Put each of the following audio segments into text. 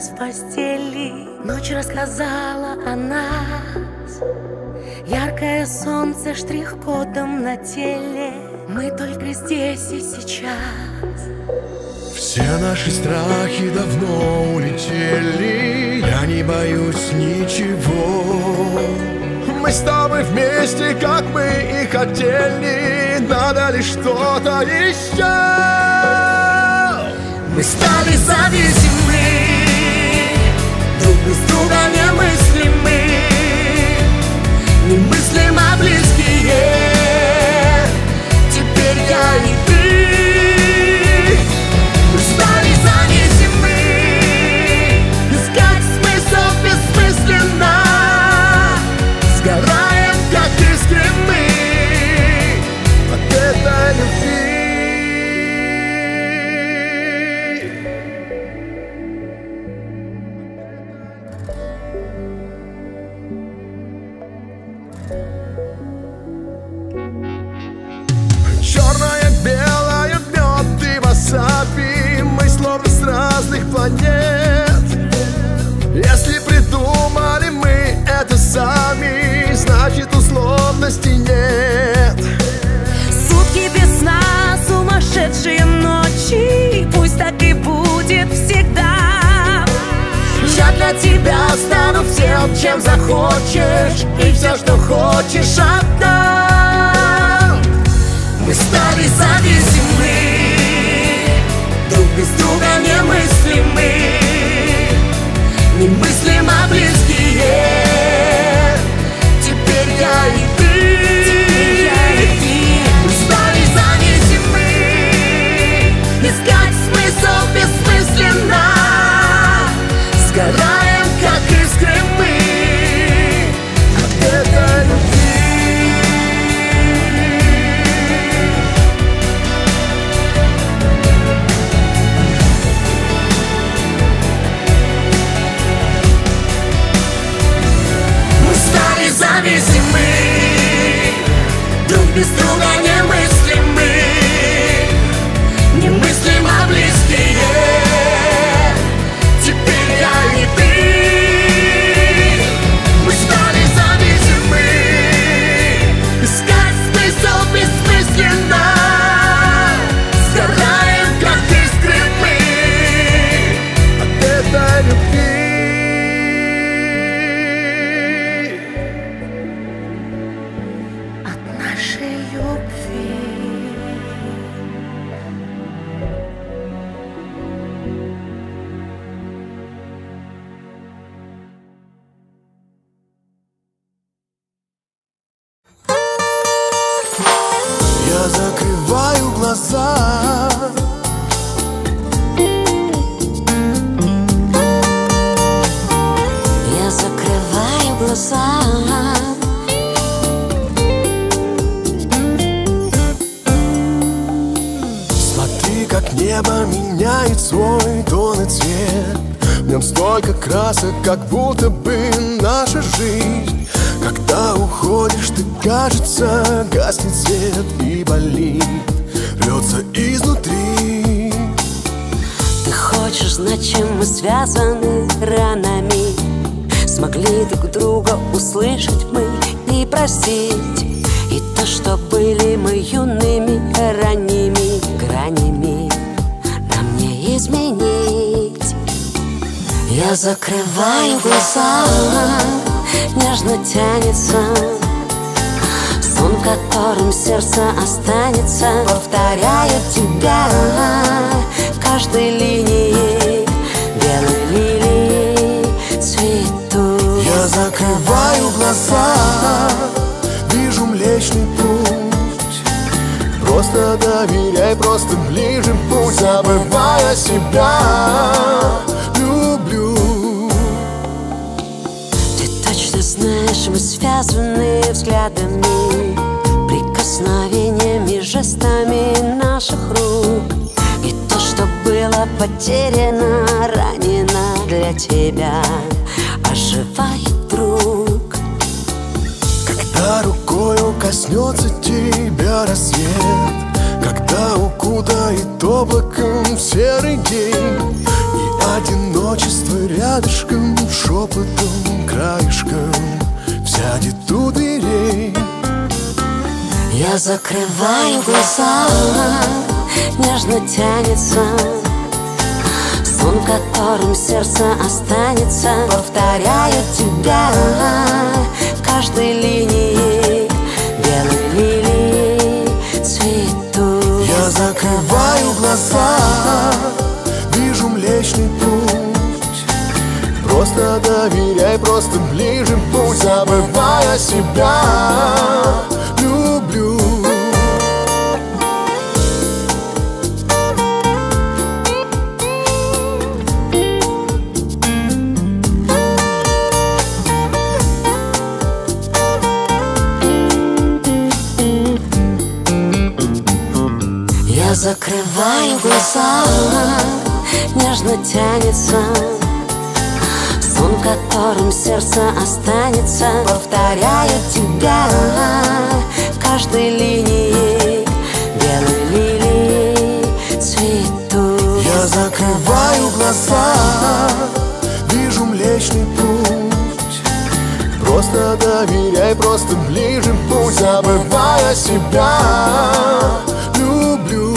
нас в постели. Ночь рассказала о нас. Яркое солнце штрих-кодом на теле. Мы только здесь и сейчас. Все наши страхи давно улетели. Я не боюсь ничего. Мы с тобой вместе, как мы и хотели. Надо лишь что-то еще? Мы стали зависеть без друга немыслимы Немыслимо близкие. дел, чем захочешь И все, что хочешь, отдал Мы стали зависимы Друг без друга немыслимы. Немыслимо близкие. забывая себя. Люблю. Ты точно знаешь, мы связаны взглядами Прикосновениями, жестами наших рук. И то, что было потеряно, ранено для тебя Оживает вдруг Когда рукою коснется тебя рассвет меня укудает облаком в серый день. И одиночество рядышком, шепотом, краешком Сядет у дверей. Я закрываю глаза, нежно тянется. Сон, в котором сердце останется Повторяю тебя. В каждой линии Закрываю глаза Вижу млечный путь. Просто доверяй, просто ближе путь. Забывая себя Люблю Закрываю глаза, нежно тянется. Сон, которым сердце останется Повторяет тебя. В каждой линии белой лилии цветут. Я закрываю глаза, вижу млечный путь. Просто доверяй, просто ближе путь. Забывая себя, люблю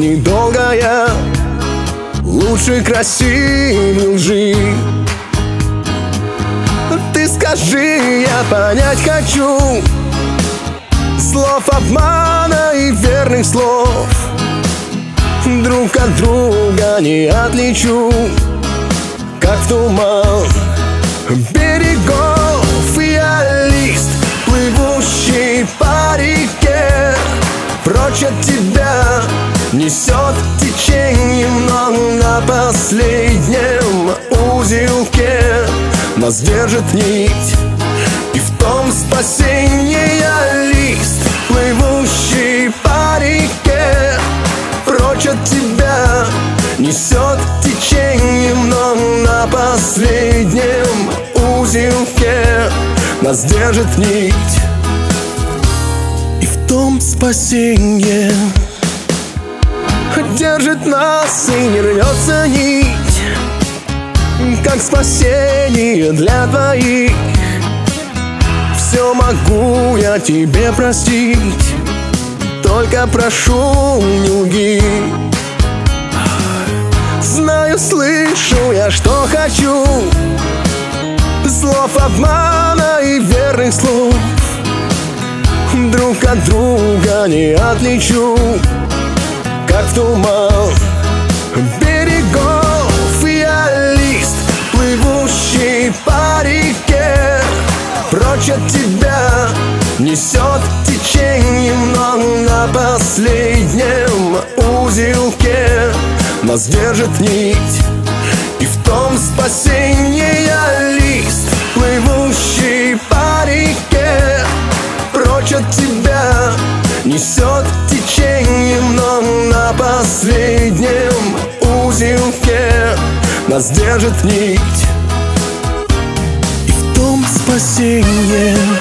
любовь пусть держит нить И в том спасение лист, плывущий по реке Прочь от тебя несет течением Но на последнем узелке Нас держит нить. И в том спасение Держит нас и не рвется нить Как спасение для двоих Все могу я тебе простить Только прошу не лги. Знаю, слышу я, что хочу. Слов обмана и верных слов. Друг от друга не отличу Как туман плывущий по Прочь от тебя несет течением Но на последнем узелке. Нас держит нить И в том спасение лист, плывущий по реке Прочь от тебя несет течением Но на последнем узелке. Нас держит нить в том спасение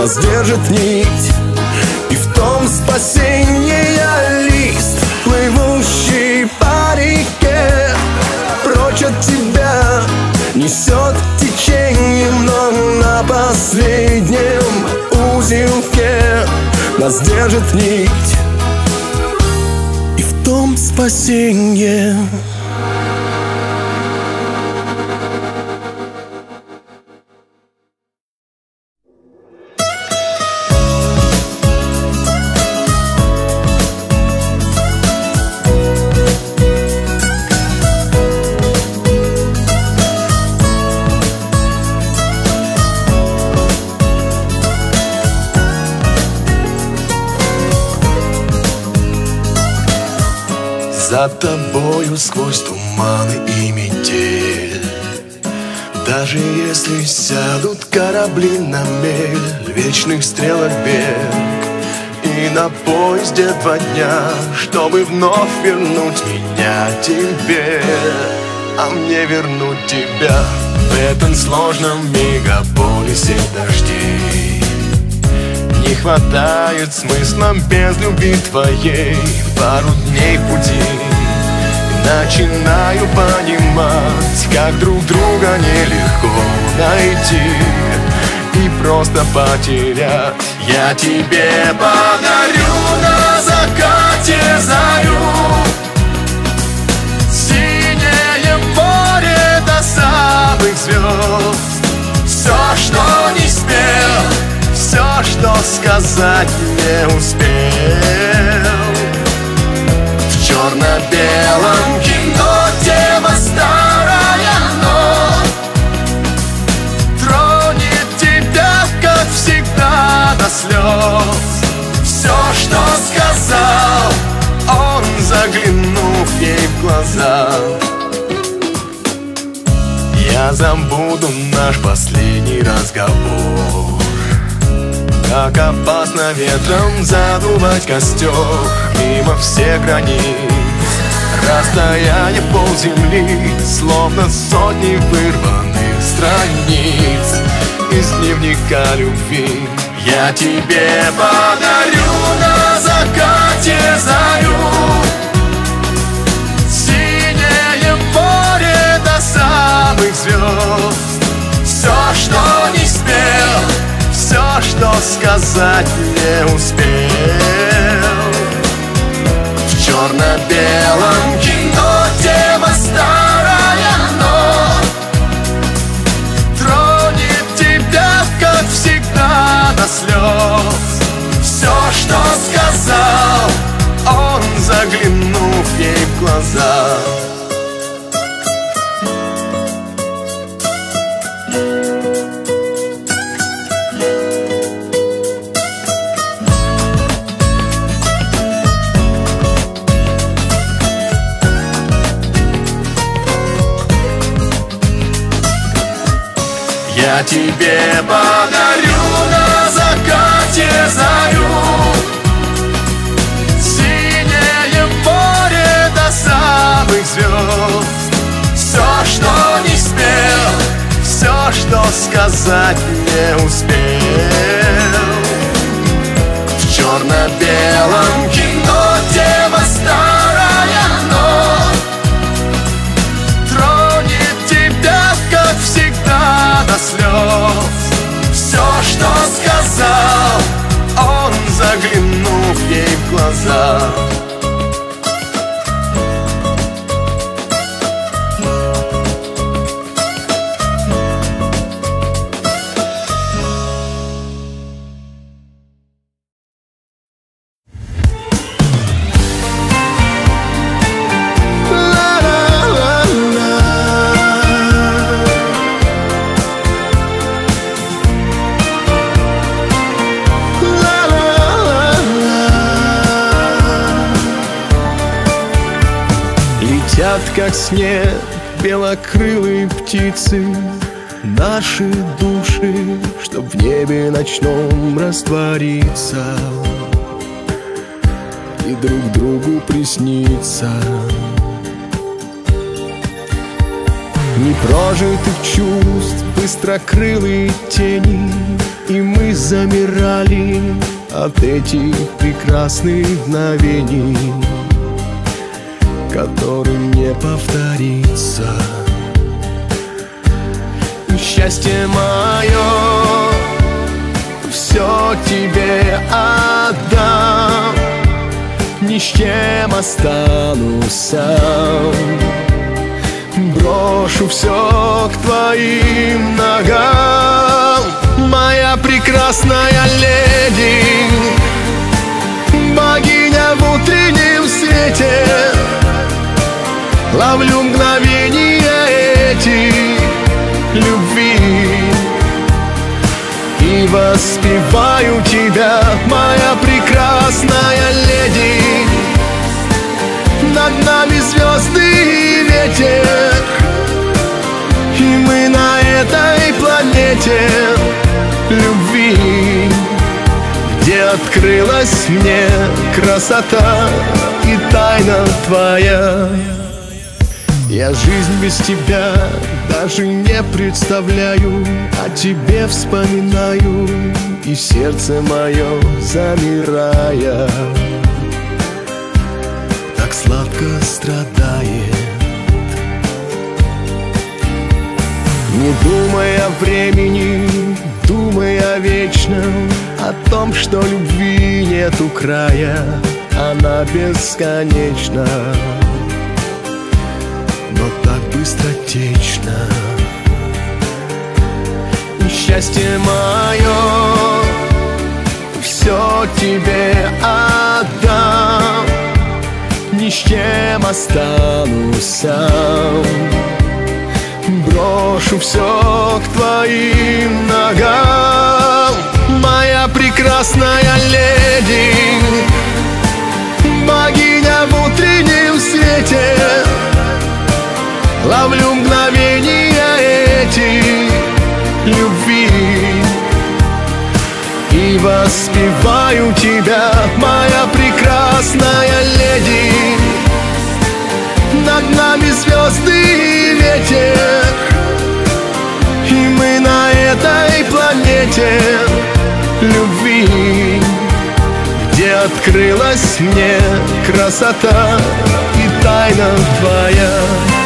Нас держит нить. И в том спасение лист, плывущий по реке. Прочь от тебя несет течением Но на последнем узелке Нас держит нить. И в том спасение стрелок берег И на поезде два дня Чтобы вновь вернуть меня тебе. А мне вернуть тебя В этом сложном мегаполисе дождей не хватает смысла без любви твоей. Пару дней пути. Начинаю понимать, как друг друга нелегко найти. И просто потерять Я тебе подарю на закате зарю Синее море до самых звезд. Все, что не спел все, что сказать не успел. В черно-белом кино слез. Все, что сказал он, заглянув ей в глаза. Я забуду наш последний разговор. Как опасно ветром задувать костер Мимо всех границ. Расстояние полземли Словно сотни вырванных страниц. Из дневника любви Я тебе подарю на закате зарю. Синее море до самых звезд. Все, что не спел Все, что сказать не успел глаза. Я тебе подарю сказать не успел. В черно-белом кино тема старая, но Тронет тебя, как всегда, до слез Все, что сказал он, заглянув ей в глаза Снег, белокрылые птицы Наши души, чтоб в небе ночном раствориться И друг другу присниться. Непрожитых чувств, быстрокрылые тени И мы замирали от этих прекрасных мгновений Которым не повторится. Счастье мое Все тебе отдам. Ни с чем останусь сам. Брошу все к твоим ногам. Моя прекрасная леди Богиня в утреннем свете Ловлю мгновения эти любви. И воспеваю тебя, моя прекрасная леди. Над нами звезды и ветер. И мы на этой планете любви. Где открылась мне красота и тайна твоя я жизнь без тебя даже не представляю О тебе вспоминаю и сердце мое замирая Так сладко страдает. Не думай о времени, думай о вечном О том, что любви нету края, она бесконечна быстротечно Счастье мое Все тебе отдам. Ни с чем останусь сам. Брошу все к твоим ногам. Моя прекрасная леди Богиня в утреннем свете Ловлю мгновения эти любви. И воспеваю тебя, моя прекрасная леди. Над нами звезды и ветер. И мы на этой планете любви. Где открылась мне красота и тайна твоя.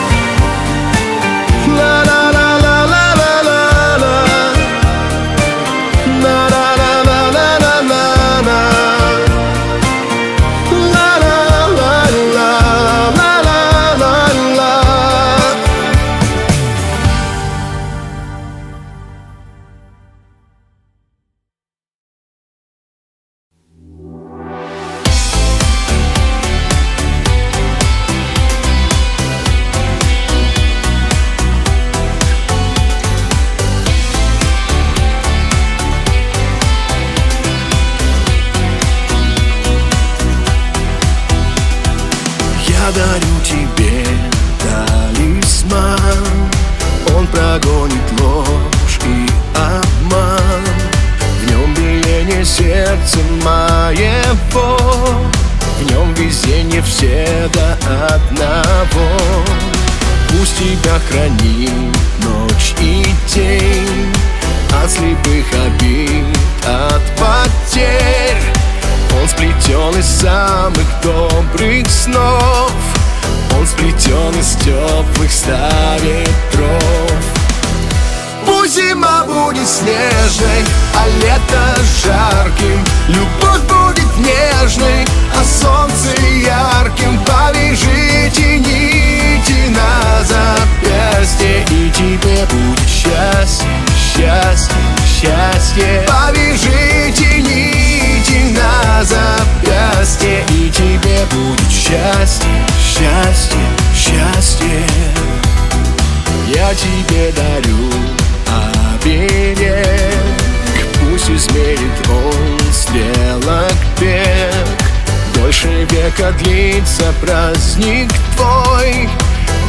Больше века длится праздник твой.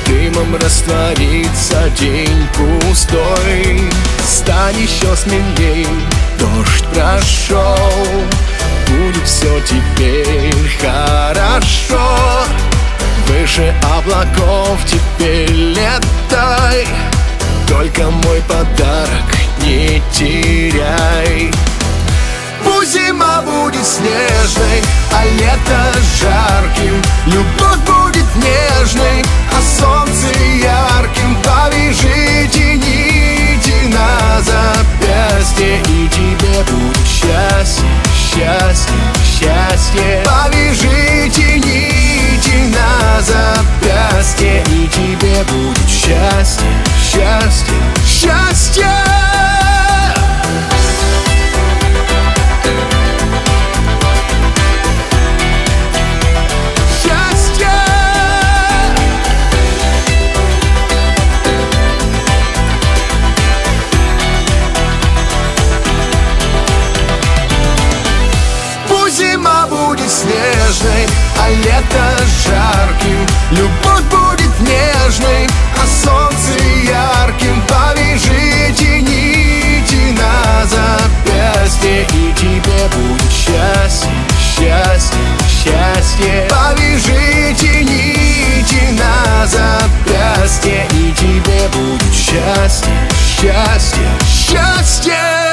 Дымом растворится день пустой. Стань еще смелей, дождь прошел. Будет все теперь хорошо. Выше облаков теперь летай. Только мой подарок не теряй. Пусть зима будет снежной, а лето жарким. Любовь будет нежной, а солнце ярким. Повяжите нити на запястье И тебе будет счастье, счастье, счастье. Повяжите нити на запястье И тебе будет счастье, счастье, счастье. лето жарким. Любовь будет нежной, а солнце ярким. Повяжите нити на запястье И тебе будет счастье, счастье, счастье. Повяжите нити на запястье И тебе будет счастье, счастье, счастье.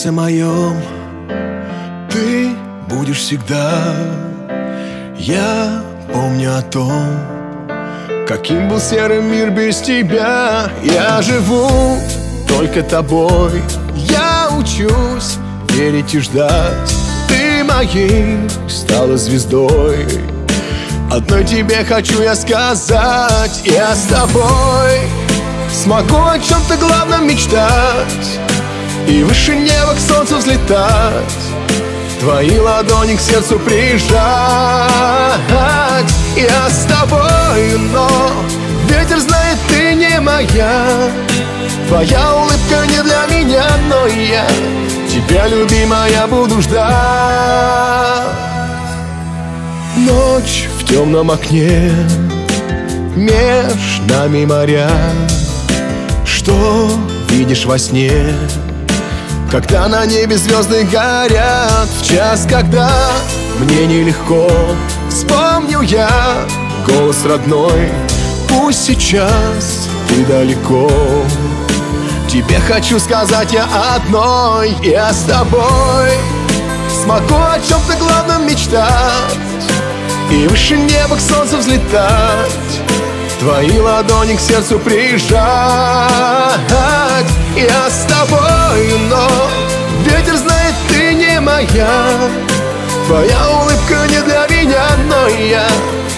сердце моем. Ты будешь всегда. Я помню о том Каким был серый мир без тебя. Я живу только тобой. Я учусь верить и ждать. Ты моей стала звездой. Одной тебе хочу я сказать. Я с тобой Смогу о чем-то главном мечтать. И выше неба к солнцу взлетать Твои ладони к сердцу прижать. Я с тобой, но ветер знает, ты не моя. Твоя улыбка не для меня, но я Тебя, любимая, буду ждать. Ночь в темном окне Меж нами моря. Что видишь во сне? Когда на небе звезды горят В час, когда мне нелегко Вспомню я голос родной. Пусть сейчас ты далеко. Тебе хочу сказать я одной Я с тобой. Смогу о чем-то главном мечтать И выше неба к солнцу взлетать Твои ладони к сердцу прижать. Я с тобой, но ветер знает, ты не моя. Твоя улыбка не для меня, но я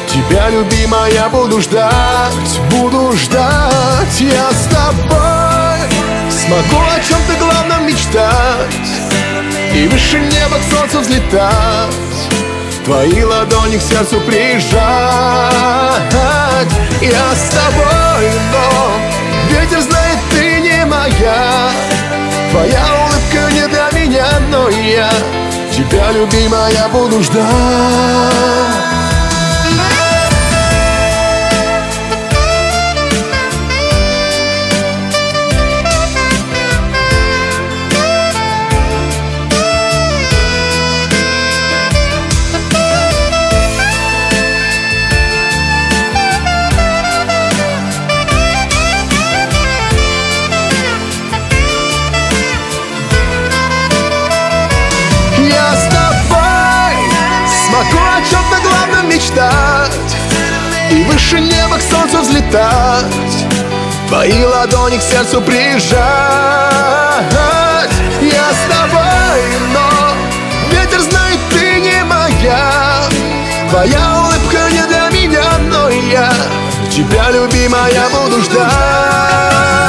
Тебя, любимая, буду ждать, буду ждать. Я с тобой смогу о чем-то главном мечтать И выше неба к солнцу взлетать Твои ладони к сердцу прижать. Я с тобой, но ветер знает, ты не моя. Твоя улыбка не для меня, но я Тебя, любимая, буду ждать взлетать Твои ладони к сердцу прижать. Я с тобой, но ветер знает, ты не моя. Твоя улыбка не для меня, но я Тебя, любимая, буду ждать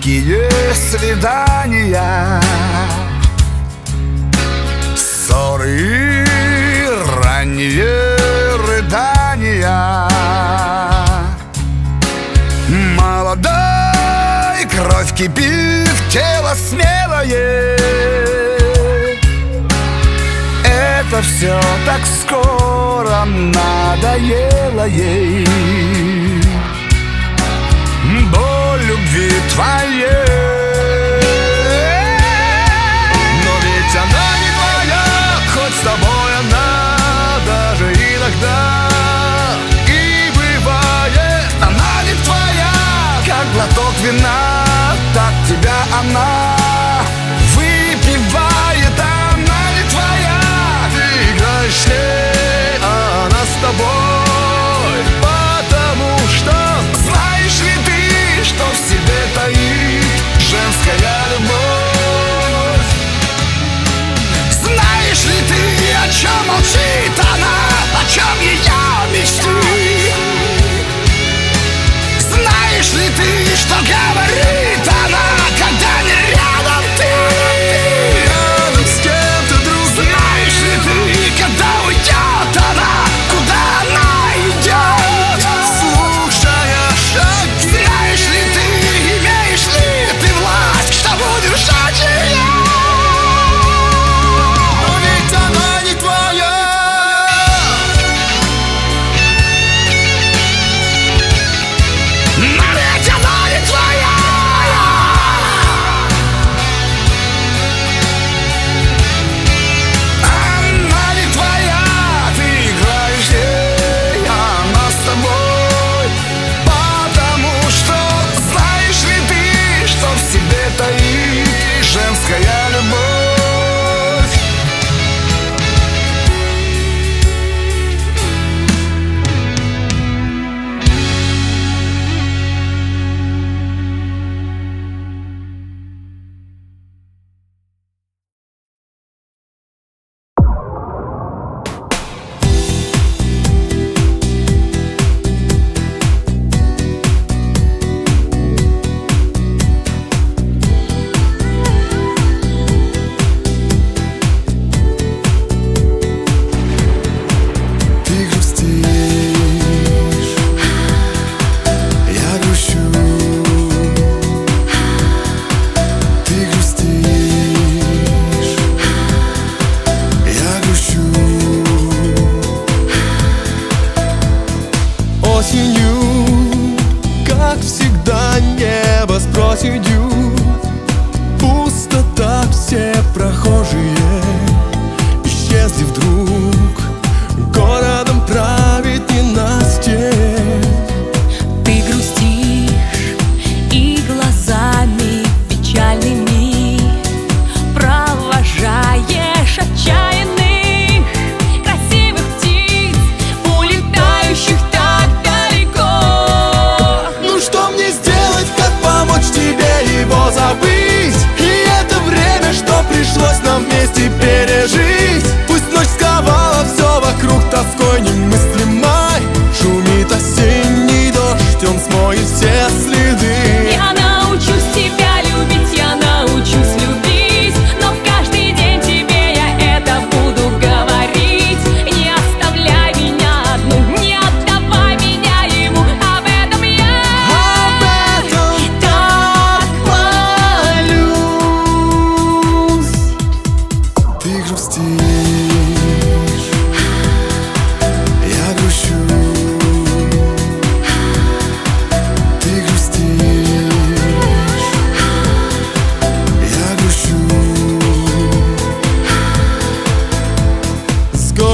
жаркие свидания! Ссоры и ранние рыдания. Молодой кровь кипит, тело смелое. Это все так скоро надоело ей любви твоей. Но ведь она не твоя, хоть с тобой она даже иногда И бывает, она не твоя, как глоток вина, так тебя она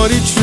С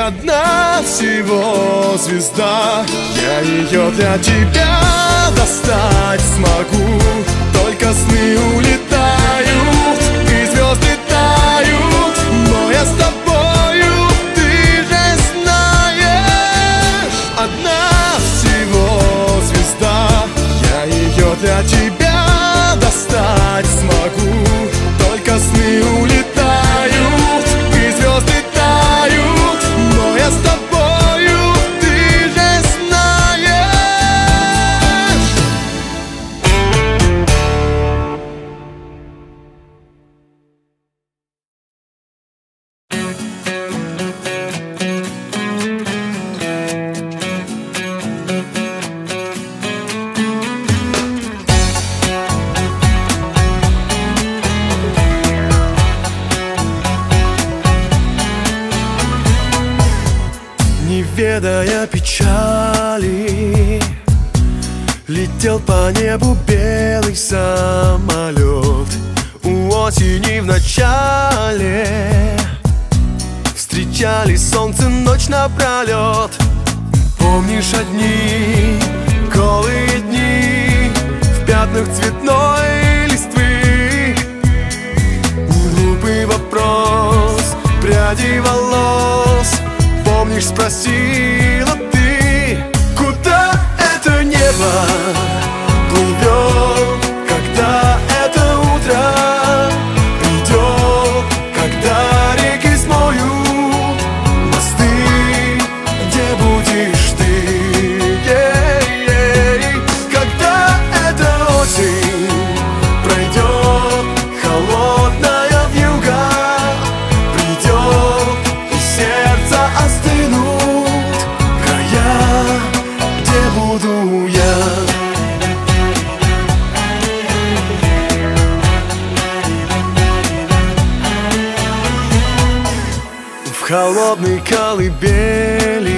одна всего звезда. Я ее для тебя достать смогу. Только сны улетают и звезды тают. Но я с тобою, ты же знаешь. Одна всего звезда. Я ее для тебя достать смогу. Только сны улетают холодной колыбели.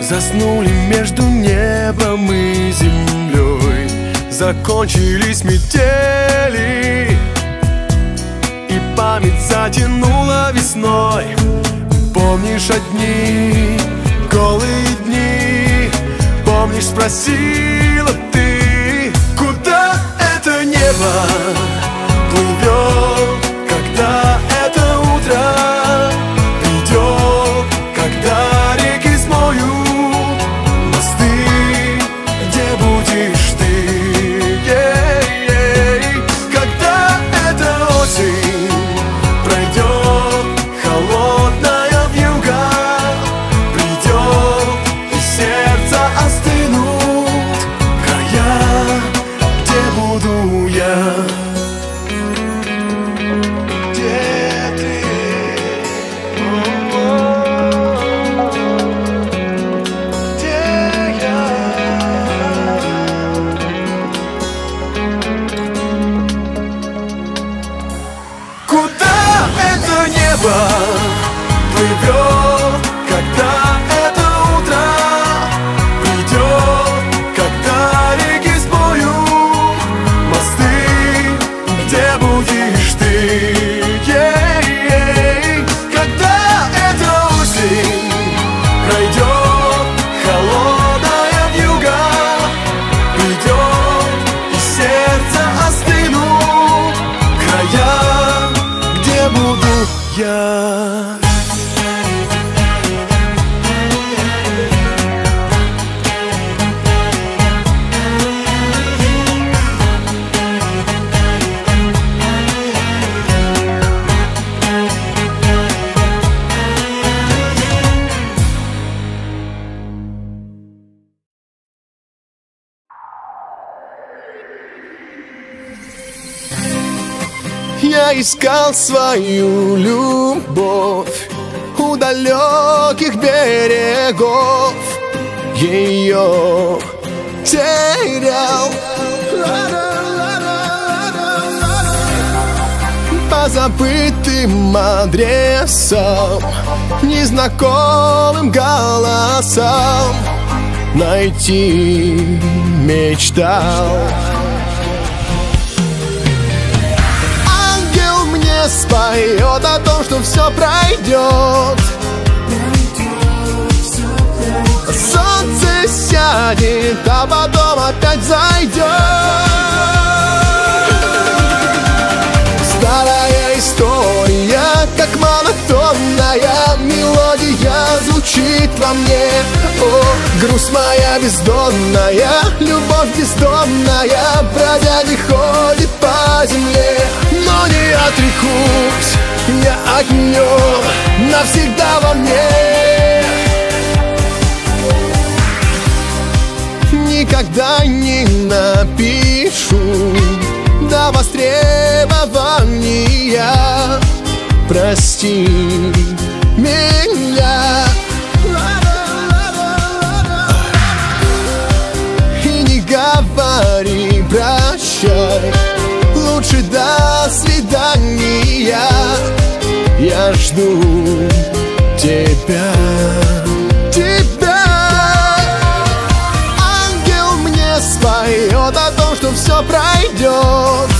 Заснули между небом и землей. Закончились метели. И память затянула весной. Помнишь одни голые дни? Помнишь, спросила ты Куда это небо плывет, когда это утро? Я искал свою любовь у далеких берегов, ее терял. По забытым адресам, незнакомым голосам найти мечтал. Ангел мне споет о том, что все пройдет. Солнце сядет, а потом опять зайдет. Старая история, как монотонная мелодия звучит во мне. О, грусть моя бездонная, любовь бездонная, бродя не ходит по земле. Не отрекусь. Я от нее навсегда во мне. Никогда не напишу до востребования. Прости меня. И не говори прощай свидания Я жду тебя Тебя. Ангел мне споет о том, что все пройдет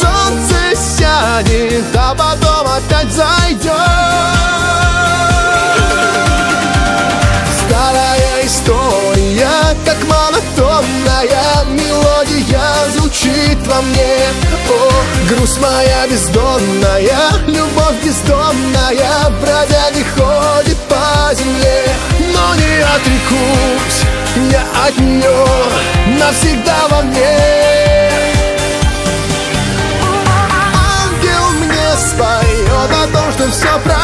Солнце сядет, а потом опять зайдет монотонная мелодия звучит во мне. О, грусть моя бездонная, любовь бездонная Бродя не ходит по земле, но не отрекусь Я от нее навсегда во мне. Ангел мне споет о том, что все пройдет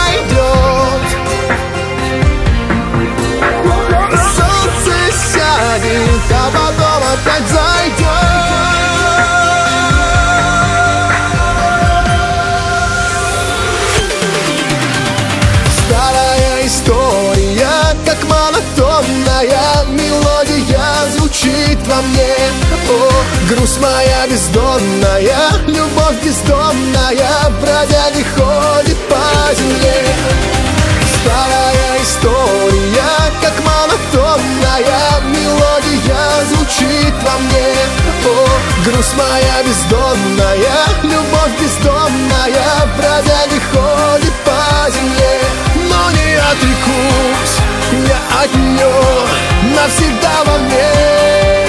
во мне. О, грусть моя бездонная, любовь бездонная, бродя не ходит по земле. Старая история, как монотонная мелодия звучит во мне. О, грусть моя бездонная, любовь бездонная, бродя не ходит по земле. Но не отрекусь я от нее навсегда во мне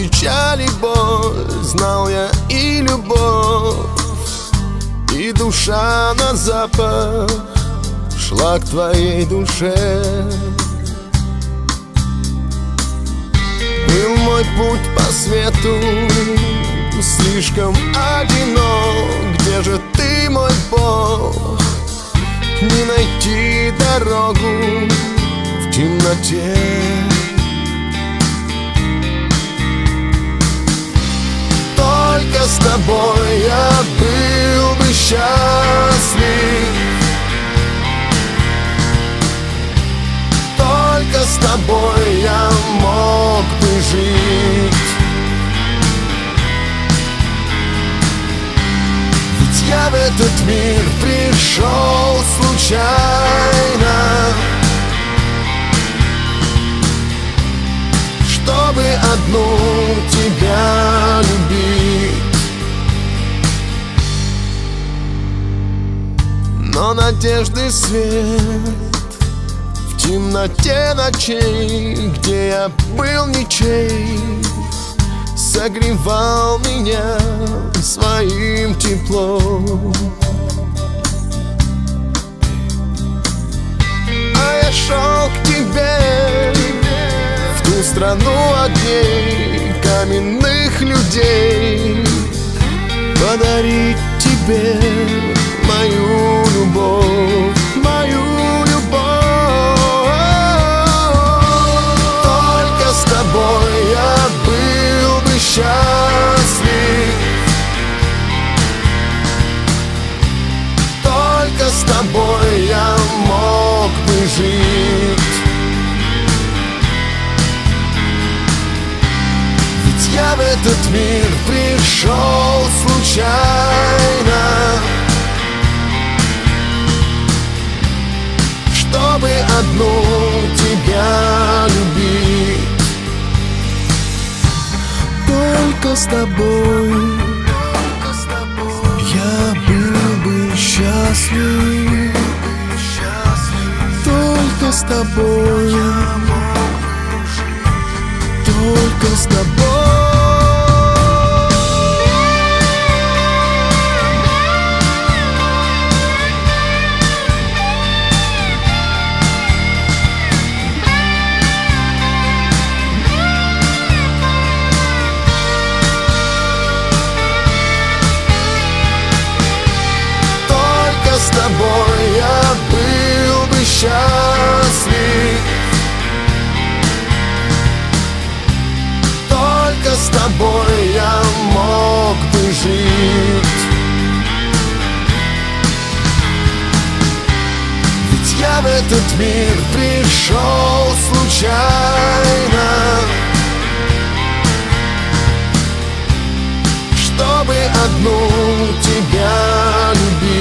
печаль и боль, знал я и любовь И душа на запах шла к твоей душе Был мой путь по свету слишком одинок. Где же ты, мой Бог? Не найти дорогу в темноте Только с тобой я был бы счастлив. Только с тобой я мог бы жить. Ведь я в этот мир пришел случайно. Чтобы одну надежды свет В темноте ночей Где я был ничей Согревал меня своим теплом. А я шел к тебе В ту страну огней Каменных людей. Подарить тебе мою любовь Мою любовь. Только с тобой я был бы счастлив. Только с тобой я мог бы жить. Ведь я в этот мир пришел случайно одну тебя любить. Только с тобой. Я был бы счастлив. Только с тобой. Только с тобой этот мир пришел случайно. Чтобы одну тебя любить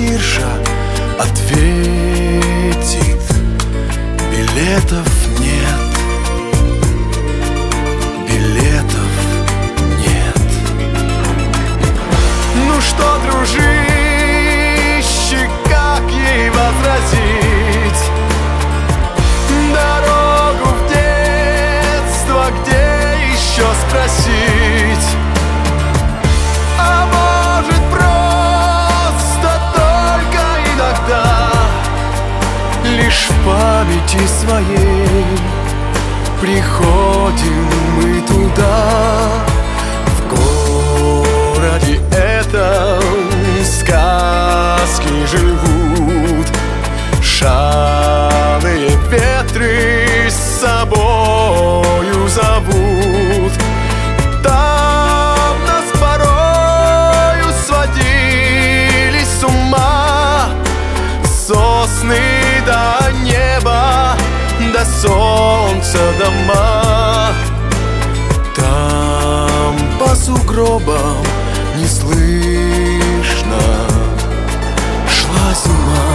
кассирша ответит. Билетов памяти своей. Приходим мы туда солнца дома Там по сугробам не слышно. Шла зима.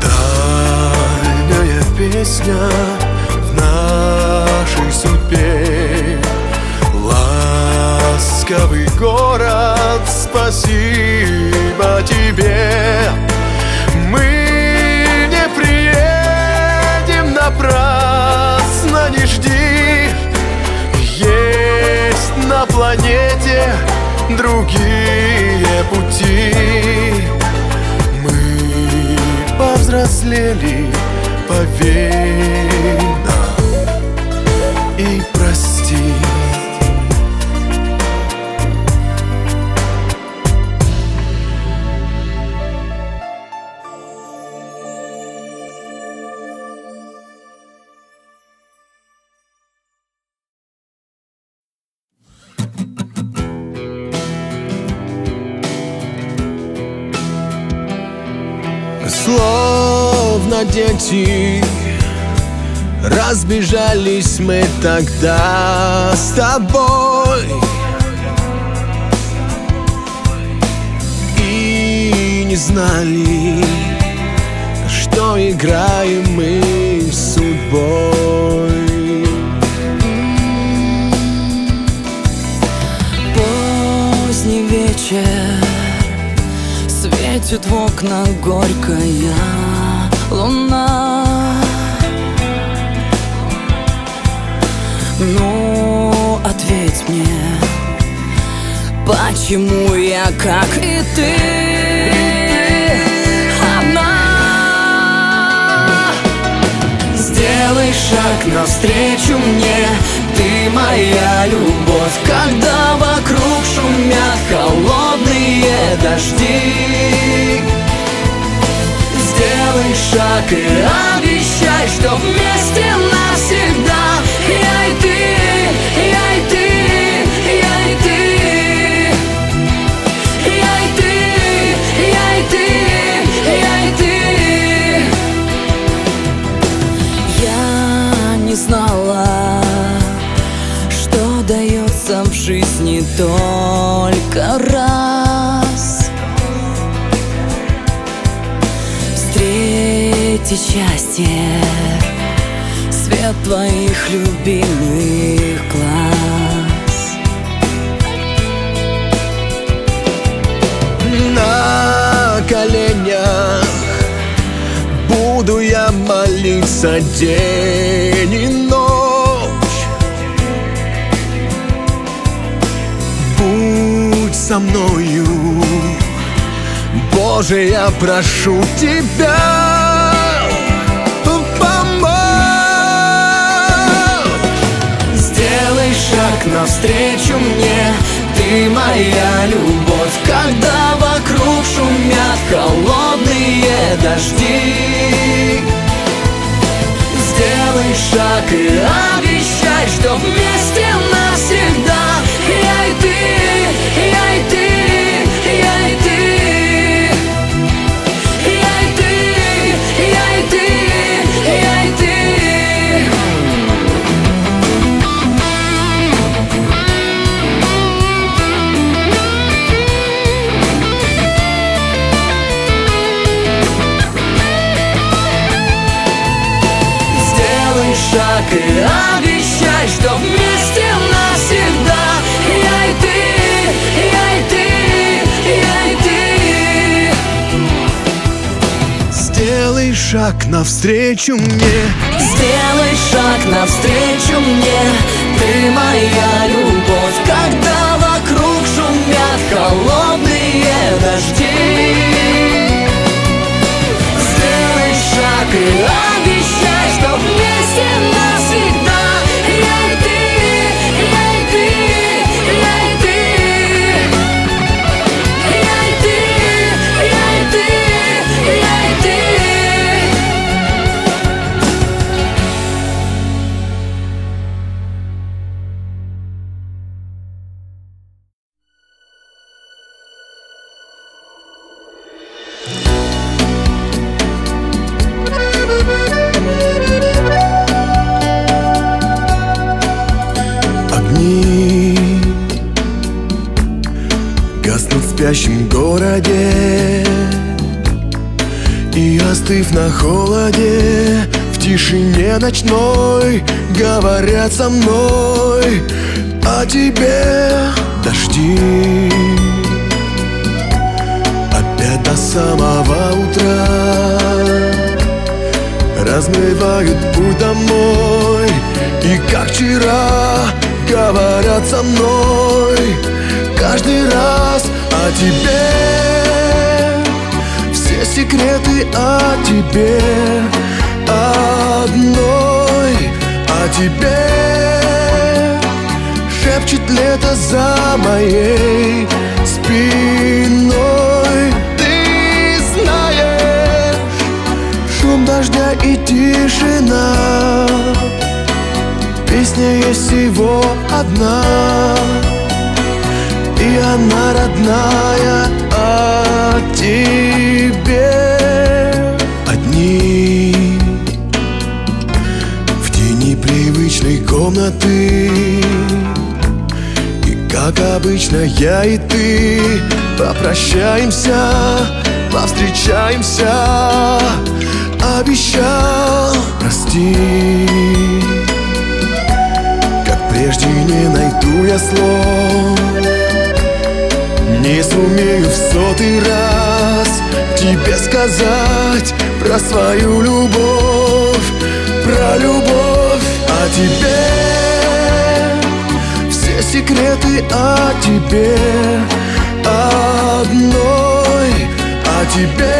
Дальняя песня в нашей судьбе. Ласковый город, спасибо тебе. Мы не приедем напрасно, не жди. Есть на планете другие пути. Мы повзрослели, поверь и дети Разбежались мы тогда с тобой. И не знали, что играем мы с судьбой. Поздний вечер Светит в окна горькая луна. Ну, ответь мне Почему я, как и ты? Одна Сделай шаг навстречу мне. Ты моя любовь Когда вокруг шумят холодные дожди Сделай шаг и обещай, что вместе навсегда. Я и ты, я и ты, я и ты. Я и ты, я и ты, я и ты. Я не знала, что дается в жизни только раз Встретить счастье, свет твоих любимых глаз. На коленях Буду я молиться день и ночь. Будь со мною. Боже, я прошу тебя навстречу мне. Ты моя любовь Когда вокруг шумят холодные дожди. Сделай шаг и обещай, что вместе навсегда. Я и ты, обещай, что вместе навсегда. Я и ты, я и ты, я и ты. Сделай шаг навстречу мне. Сделай шаг навстречу мне. Ты моя любовь Когда вокруг шумят холодные дожди со мной О тебе дожди. Опять до самого утра Размывают путь домой. И как вчера говорят со мной Каждый раз о тебе Все секреты о тебе Одной о тебе за моей спиной. Ты знаешь Шум дождя и тишина. Песня есть всего одна И она родная о тебе обычно я и ты Попрощаемся, повстречаемся. Обещал простить Как прежде не найду я слов Не сумею в сотый раз Тебе сказать про свою любовь Про любовь. О тебе секреты о тебе. Одной о тебе.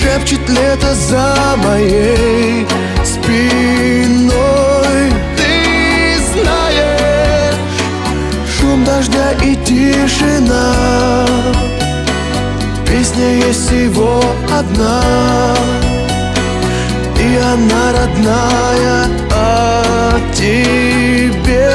Шепчет лето за моей спиной. Ты знаешь Шум дождя и тишина. Песня есть всего одна. И она родная о тебе.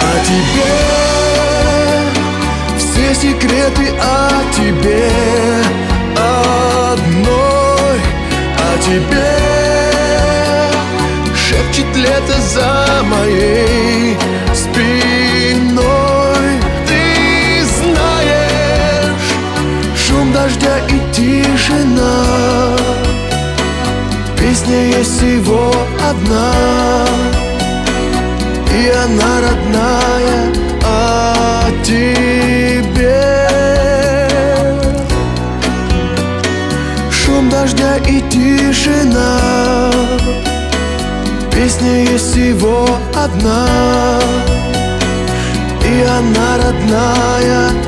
О тебе. Все секреты о тебе тебе. Шепчет лето за моей спиной. Ты знаешь Шум дождя и тишина. Песня есть всего одна и она родная всего одна. И она родная.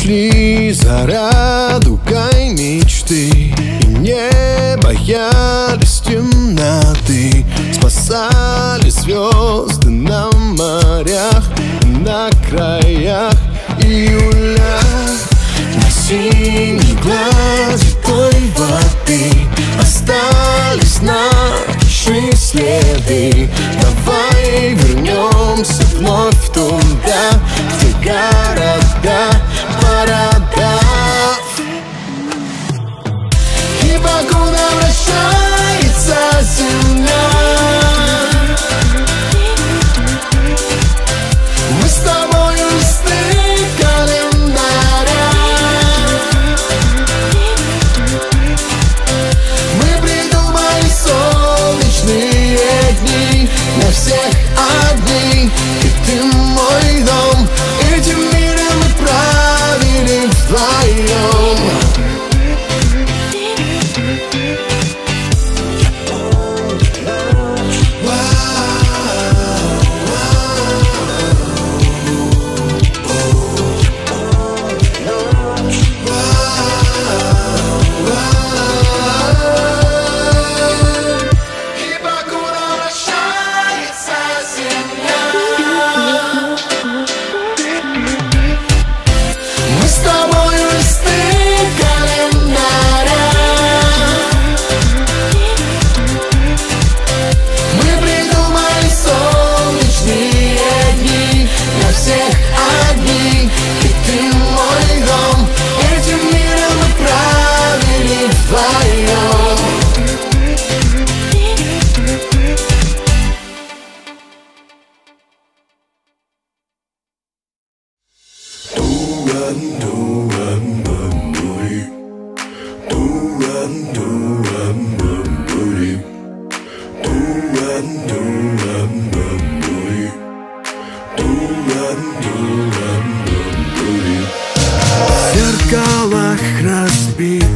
шли за радугой мечты И не боялись темноты. Спасали звезды на морях, на краях июля На синей глади той воды Остались наши следы. Давай вернемся вновь туда, в те города 体気箱なら зеркалах разбит.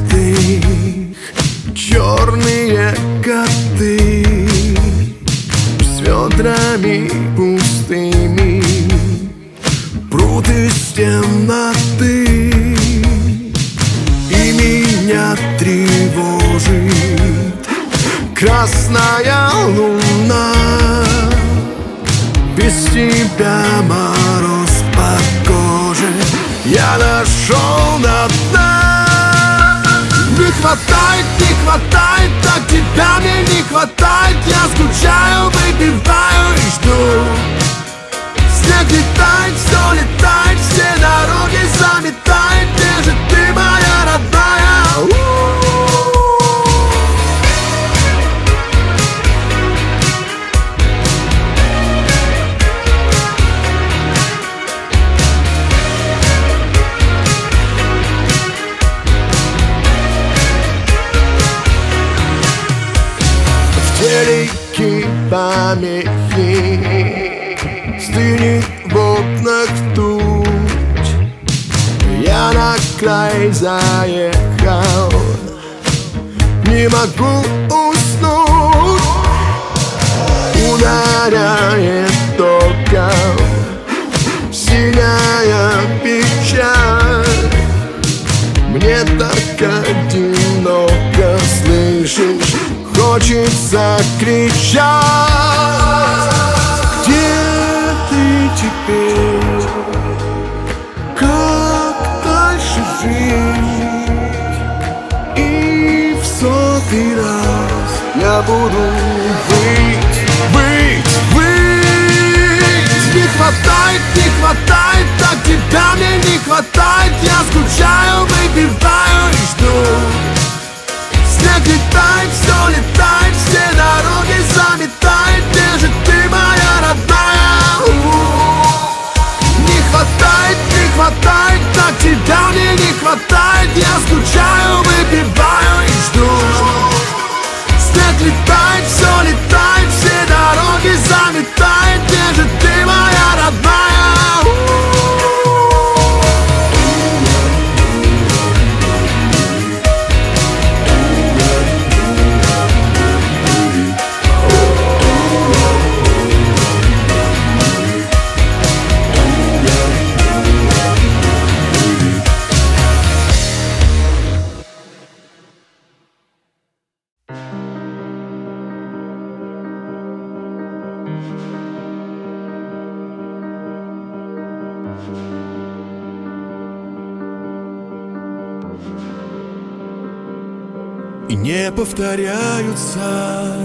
Повторяются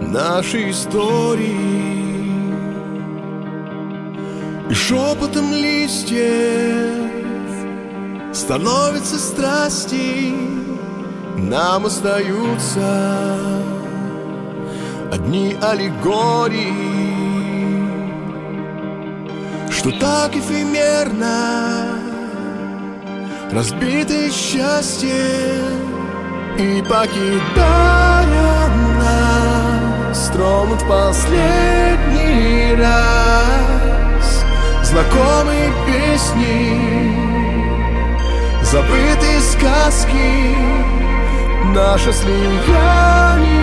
наши истории. И шепотом листьев становятся страсти Нам остаются одни аллегории Что так эфемерно разбитое счастье и покидая нас Тронут в последний раз. Знакомые песни Забытые сказки Наше слияние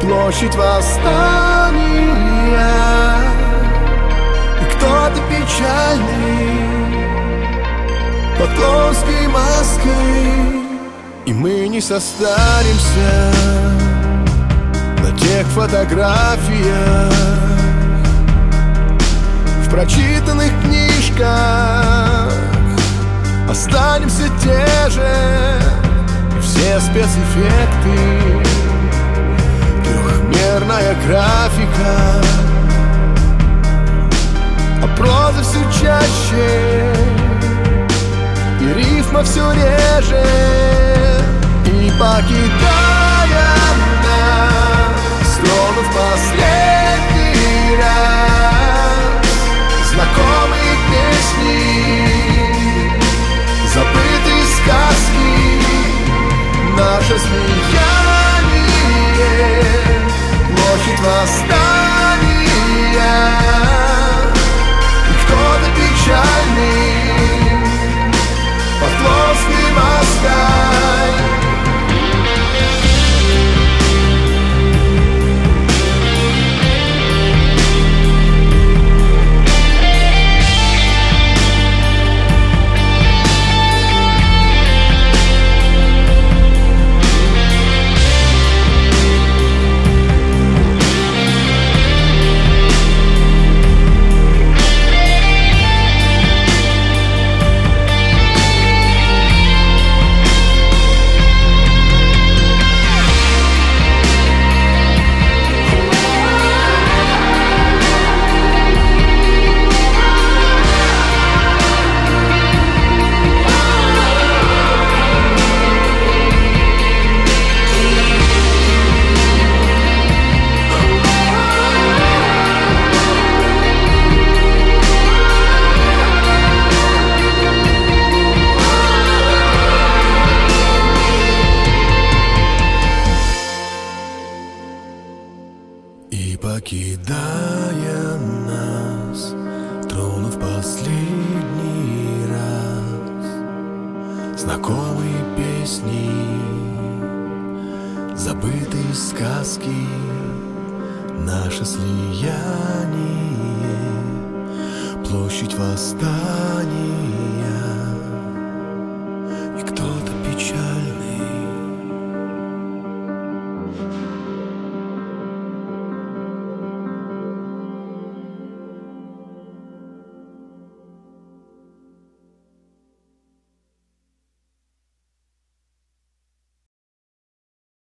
Площадь восстания. И кто-то печальный Под плоской маской и мы не состаримся на тех фотографиях. В прочитанных книжках Останемся те же И все спецэффекты. Трехмерная графика А проза все чаще И рифма все реже